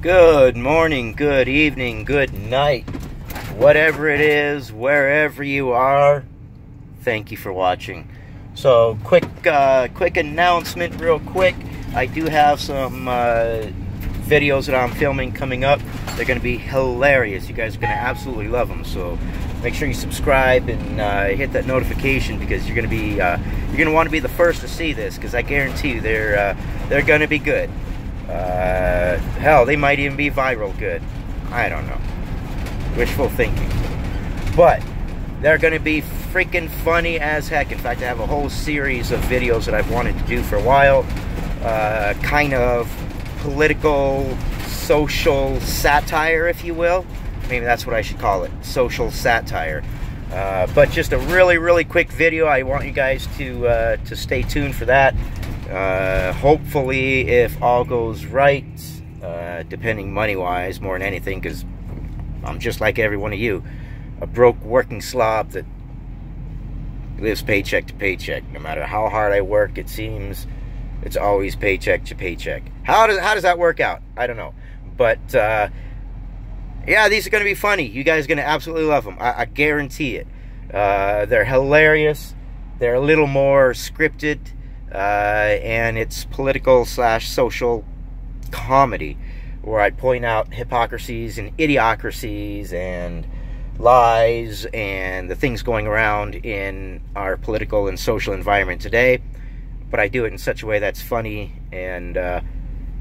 Good morning, good evening, good night. Whatever it is, wherever you are, thank you for watching. So, quick, uh, quick announcement, real quick. I do have some uh, videos that I'm filming coming up. They're going to be hilarious. You guys are going to absolutely love them. So, make sure you subscribe and uh, hit that notification because you're going to be uh, you're going to want to be the first to see this because I guarantee you they're uh, they're going to be good. Uh, hell, they might even be viral good. I don't know. Wishful thinking. But they're going to be freaking funny as heck. In fact, I have a whole series of videos that I've wanted to do for a while. Uh, kind of political, social satire, if you will. Maybe that's what I should call it social satire. Uh, but just a really, really quick video. I want you guys to uh, to stay tuned for that. Uh, hopefully, if all goes right, uh, depending money wise, more than anything, because I'm just like every one of you, a broke working slob that lives paycheck to paycheck. No matter how hard I work, it seems it's always paycheck to paycheck. How does how does that work out? I don't know, but uh, yeah, these are going to be funny. You guys are going to absolutely love them. I, I guarantee it. Uh, they're hilarious. They're a little more scripted, uh, and it's political slash social comedy, where I point out hypocrisies and idiocracies and lies and the things going around in our political and social environment today. But I do it in such a way that's funny, and uh,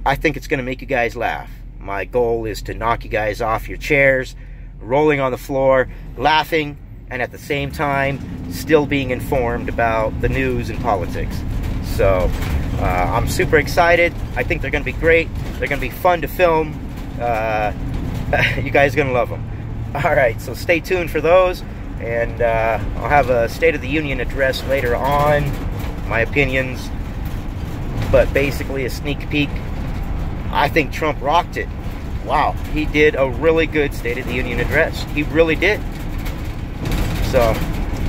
I think it's going to make you guys laugh. My goal is to knock you guys off your chairs, rolling on the floor, laughing, and at the same time, still being informed about the news and politics. So, uh, I'm super excited. I think they're going to be great. They're going to be fun to film. Uh, you guys are going to love them. All right, so stay tuned for those. And uh, I'll have a State of the Union address later on, my opinions. But basically, a sneak peek. I think Trump rocked it. Wow, he did a really good State of the Union address. He really did. So,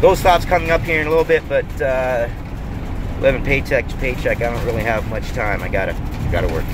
those thoughts coming up here in a little bit, but uh, living paycheck to paycheck, I don't really have much time. I gotta, gotta work.